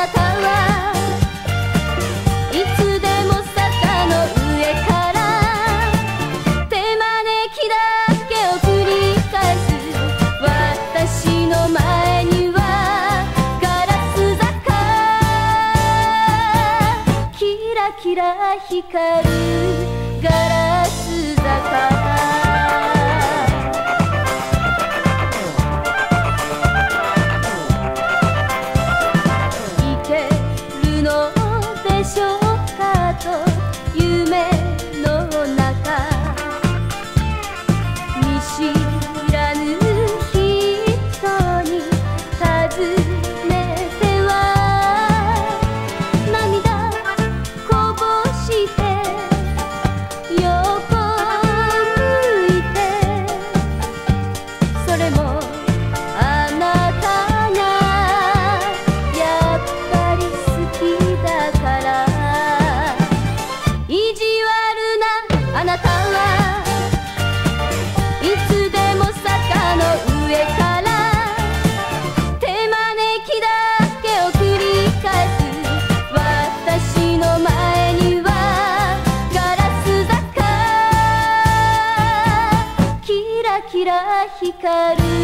いつでも坂の上から手招きだけを繰り返す私の前にはガラス坂キラキラ光る地悪なあなたはいつでも坂の上から手招きだけを繰り返す私の前にはガラス坂キラキラ光る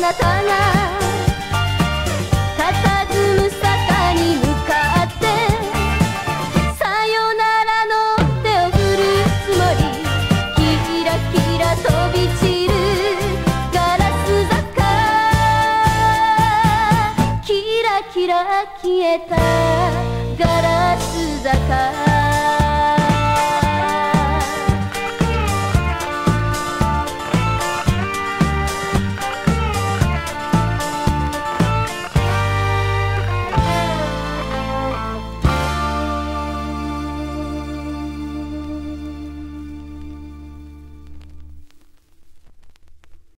なたが佇む坂に向かってさよならの手を振るつもりキラキラ飛び散るガラス坂。キラキラ消えたガラス坂。